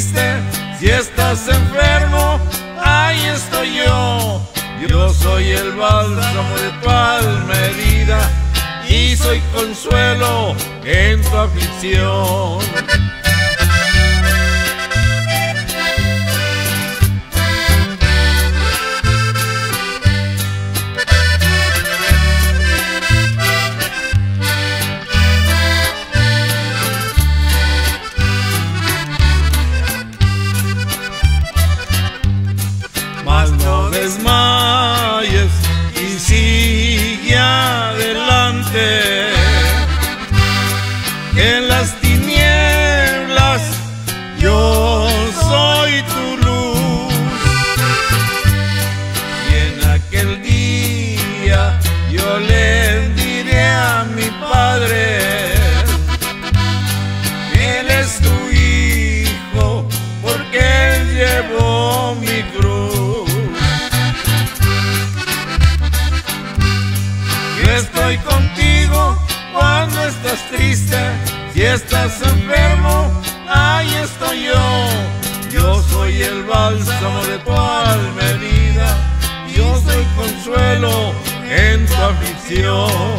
si estás enfermo, ahí estoy yo. Yo soy el bálsamo de tu alma herida y soy consuelo en tu aflicción. estás enfermo, ahí estoy yo. Yo soy el bálsamo de tu alma herida. Yo soy consuelo en tu aflicción.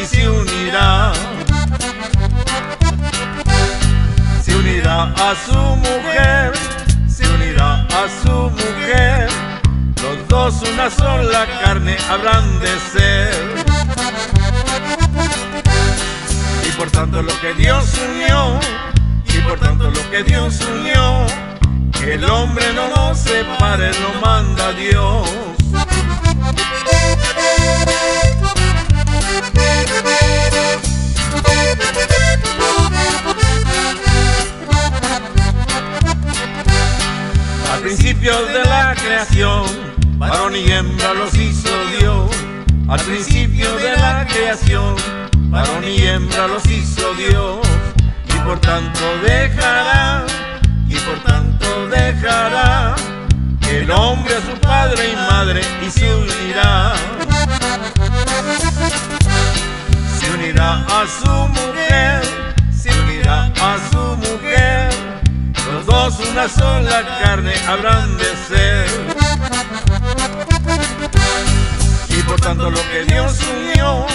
Y se unirá. Se unirá a su mujer, se unirá a su mujer. Los dos una sola carne habrán de ser. Y por tanto lo que Dios unió, y por tanto lo que Dios unió, que el hombre no lo separe, lo manda Dios. Al principio de la creación, varón y hembra los hizo Dios. Al principio de la creación, varón y hembra los hizo Dios. Y por tanto dejará, y por tanto dejará el hombre a su padre y madre y se unirá. Su mujer, se unirá a su mujer. Los dos una sola carne habrán de ser. Y por tanto lo que Dios unió,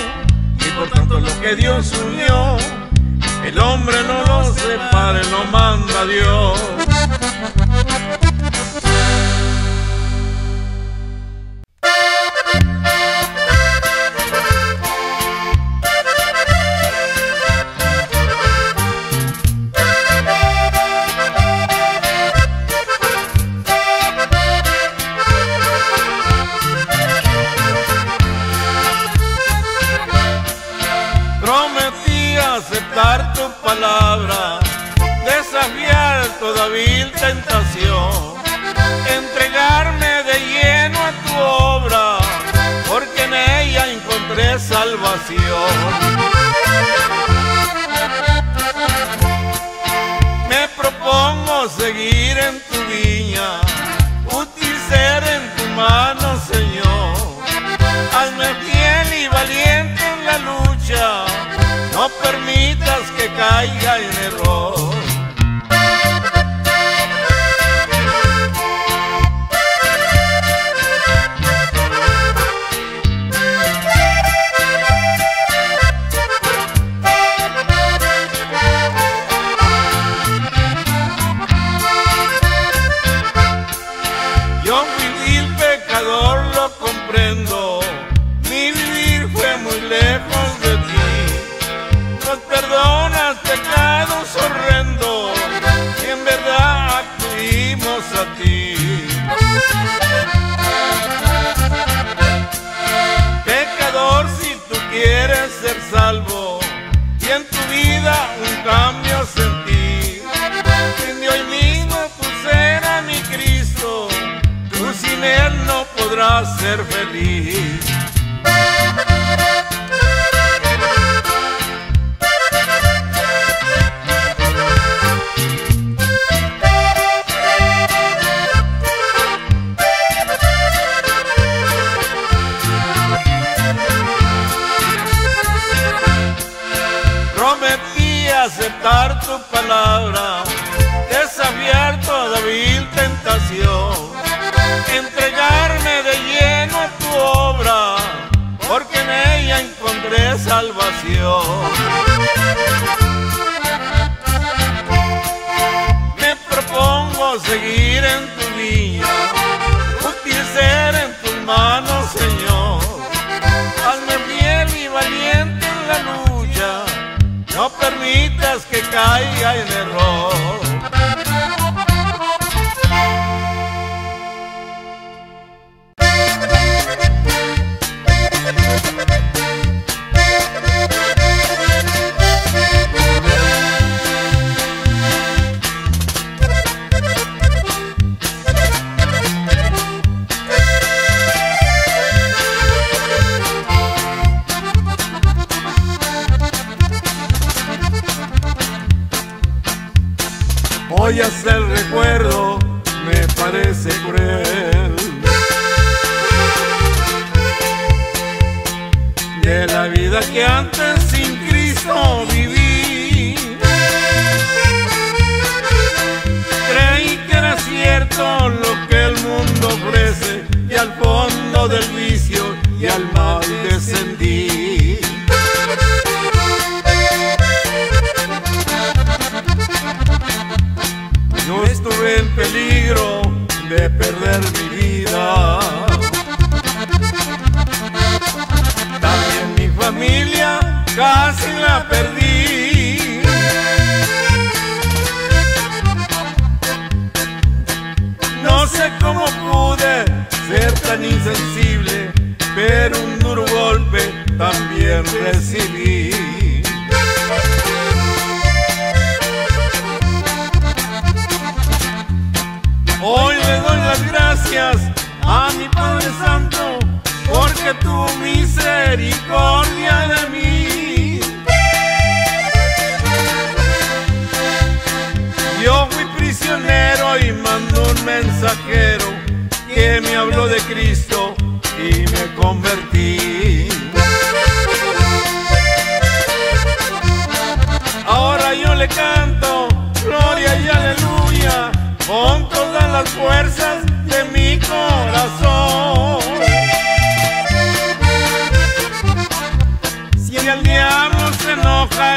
y por tanto lo que Dios unió, el hombre no lo separe, lo manda Dios. Tentación, entregarme de lleno a tu obra, porque en ella encontré salvación. Ser feliz. Prometí aceptar tu palabra, encontré salvación. ellas el recuerdo me parece cruel. De la vida que antes de perder mi vida. También mi familia casi la perdí. No sé cómo pude ser tan insensible, pero un duro golpe también recibí. México.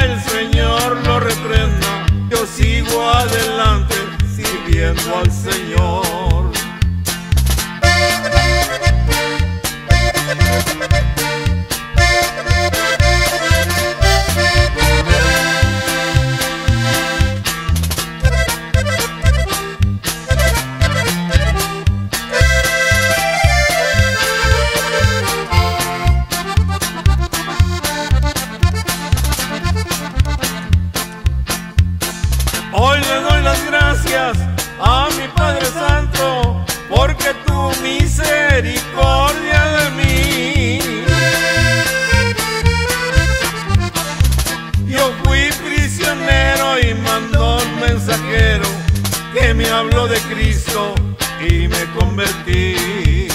El Señor lo reprenda. Yo sigo adelante sirviendo al Señor. De Cristo y me convertí.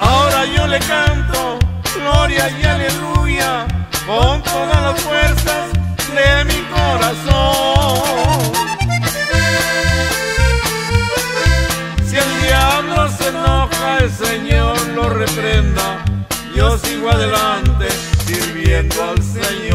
Ahora yo le canto gloria y aleluya con todas las fuerzas de mi corazón. Si el diablo se enoja, el Señor lo reprenda. Yo sigo adelante sirviendo al Señor.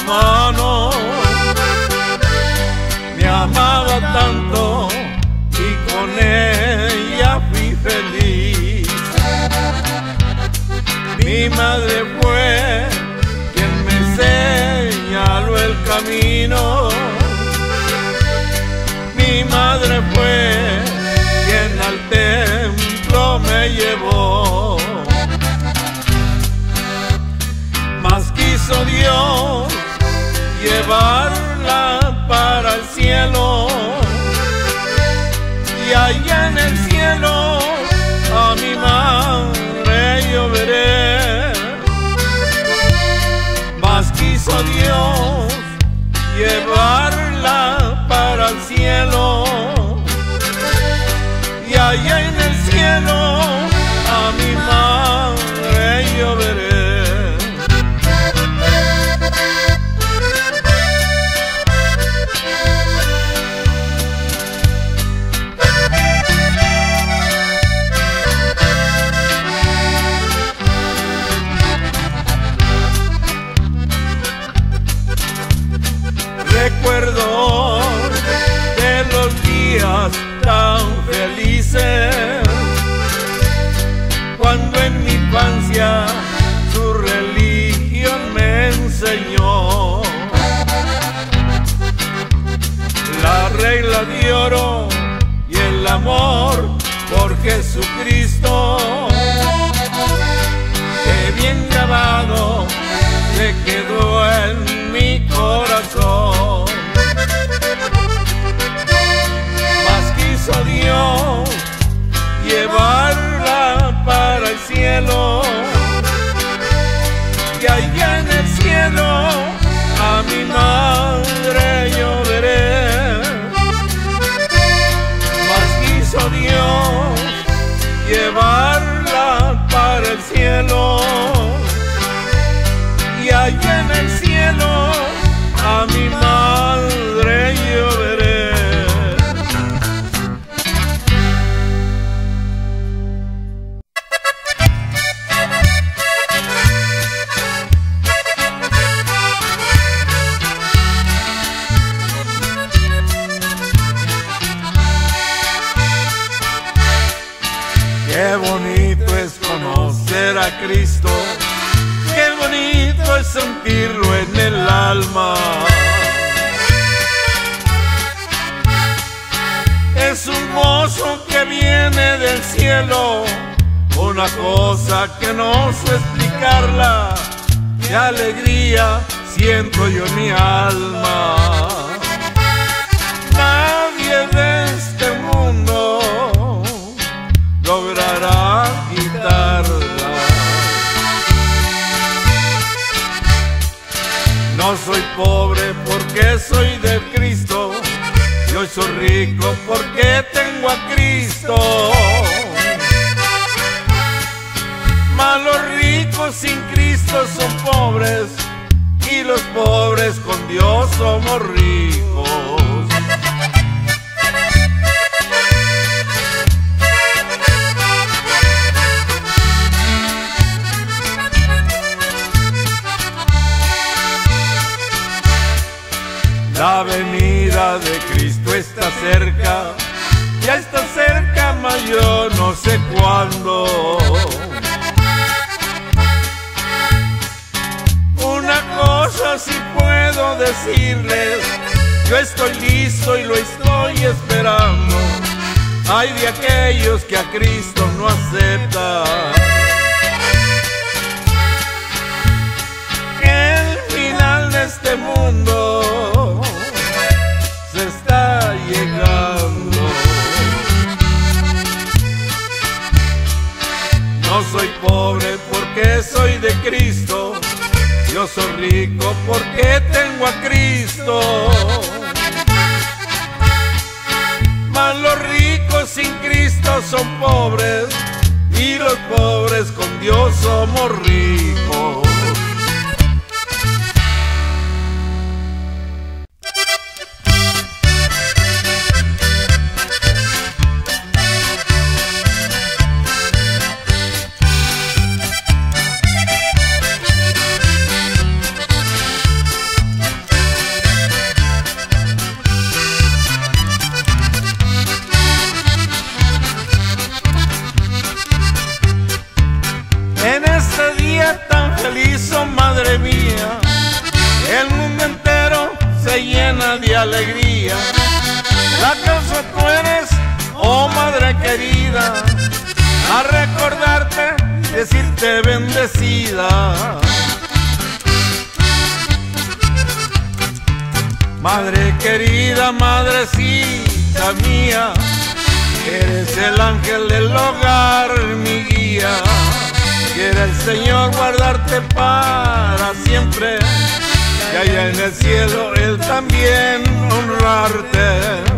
Los humanos. Me amaba tanto y con ella fui feliz. Mi madre fue Dios llevarla para el cielo. Y allá en el cielo Jesucristo, que bien grabado se quedó en mi corazón. Más quiso Dios llevarla para el cielo y allá en el cielo a mi madre Qué bonito es conocer a Cristo, qué bonito es sentirlo en el alma. Es un gozo que viene del cielo, una cosa que no sé explicarla, qué alegría siento yo en mi alma. Soy de Cristo, yo soy rico porque tengo a Cristo. Mas los ricos sin Cristo son pobres y los pobres con Dios somos ricos. De Cristo está cerca, ya está cerca, mas yo no sé cuándo. Una cosa sí puedo decirles, yo estoy listo y lo estoy esperando. Hay de aquellos que a Cristo no aceptan. El final de este mundo llegando. No soy pobre porque soy de Cristo. Yo soy rico porque tengo a Cristo. Mas los ricos sin Cristo son pobres y los pobres con Dios somos ricos. Decirte bendecida. Madre querida, madrecita mía, eres el ángel del hogar, mi guía. Quiere el Señor guardarte para siempre, y allá en el cielo Él también honrarte.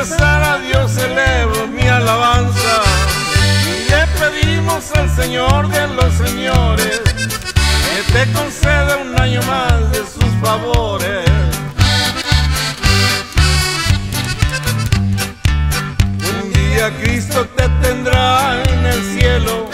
A Dios elevo mi alabanza. Y le pedimos al Señor de los señores que te conceda un año más de sus favores. Un día Cristo te tendrá en el cielo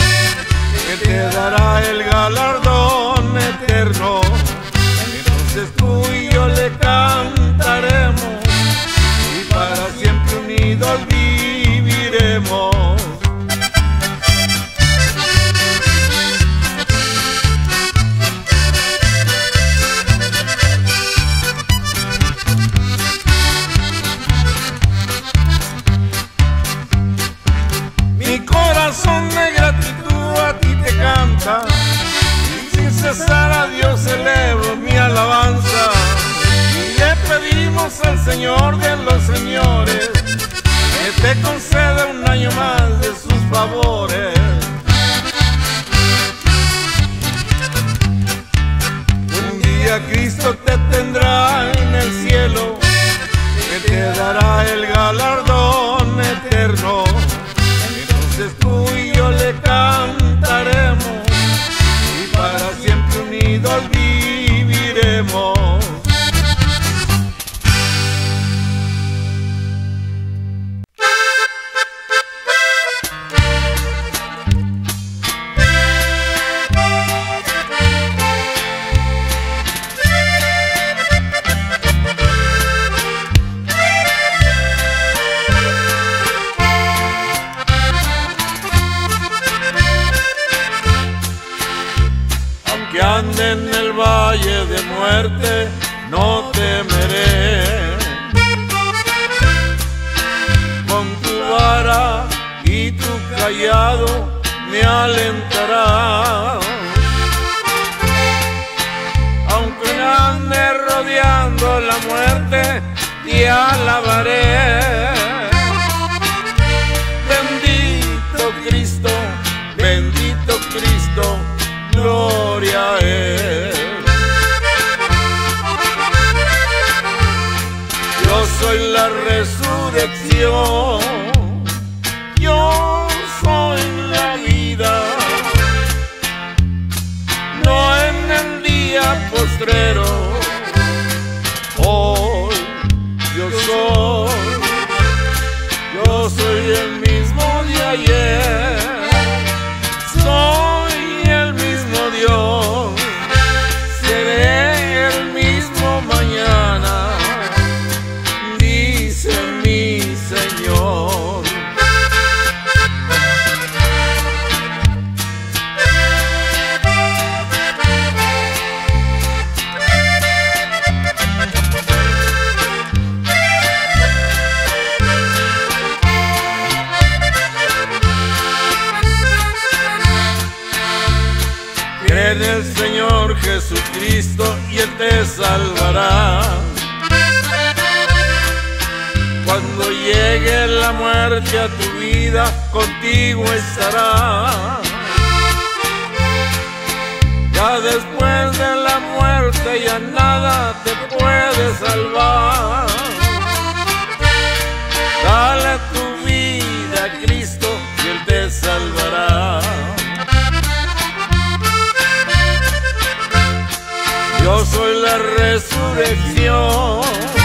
sin cesar a Dios celebro mi alabanza. Y le pedimos al Señor de los señores que te conceda un año más de sus favores. De muerte, no resurrección, yo soy la vida. No en el día postrero, la muerte a tu vida, contigo estará. Ya después de la muerte ya nada te puede salvar. Dale tu vida a Cristo y Él te salvará. Yo soy la resurrección.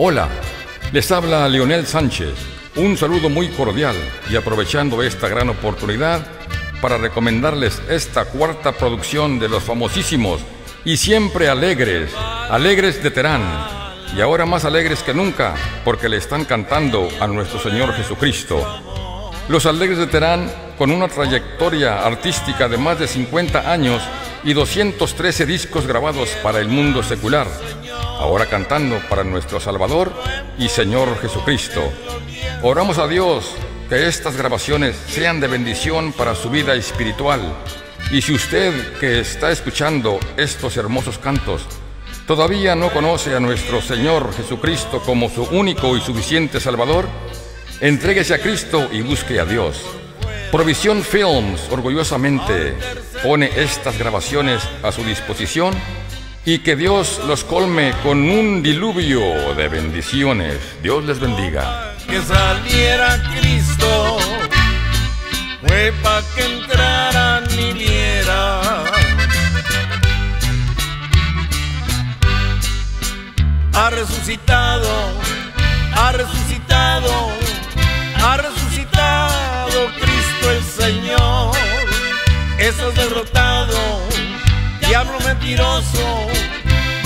Hola, les habla Leonel Sánchez. Un saludo muy cordial y aprovechando esta gran oportunidad para recomendarles esta cuarta producción de los famosísimos y siempre alegres, alegres de Terán, y ahora más alegres que nunca porque le están cantando a nuestro Señor Jesucristo. Los Alegres de Terán, con una trayectoria artística de más de 50 años y 213 discos grabados para el mundo secular, ahora cantando para nuestro Salvador y Señor Jesucristo. Oramos a Dios que estas grabaciones sean de bendición para su vida espiritual. Y si usted que está escuchando estos hermosos cantos todavía no conoce a nuestro Señor Jesucristo como su único y suficiente Salvador, Entréguese a Cristo y busque a Dios. Provisión Films orgullosamente pone estas grabaciones a su disposición y que Dios los colme con un diluvio de bendiciones. Dios les bendiga. Que saliera Cristo fue pa' que entrara ni viera. Ha resucitado, ha resucitado, ha resucitado Cristo el Señor. estás derrotado, diablo mentiroso,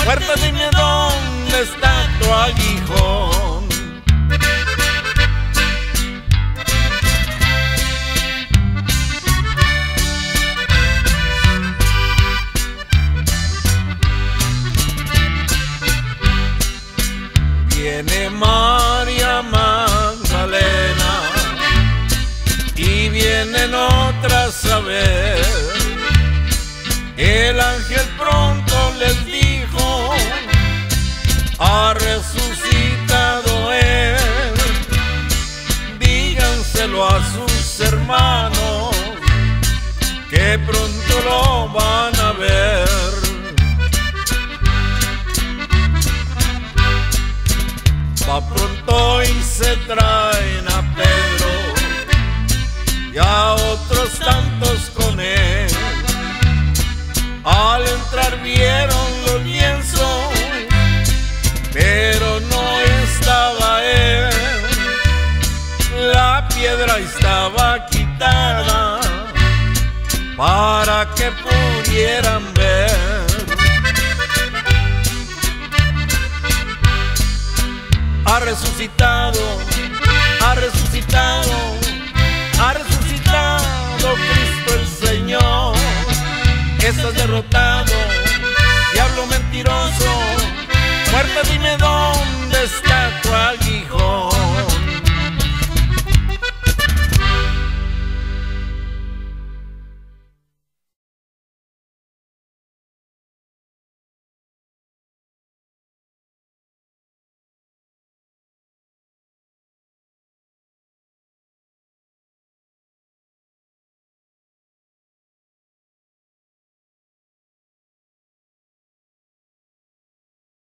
muerta dime dónde está tu aguijón. Viene que pronto lo van a ver. Va pronto y se traen a Pedro y a otros tantos con él. Al entrar vieron los lienzos, pero no estaba él. La piedra estaba quitada para que pudieran ver. Ha resucitado, ha resucitado, ha resucitado Cristo el Señor. Estás derrotado, diablo mentiroso, muerte dime dónde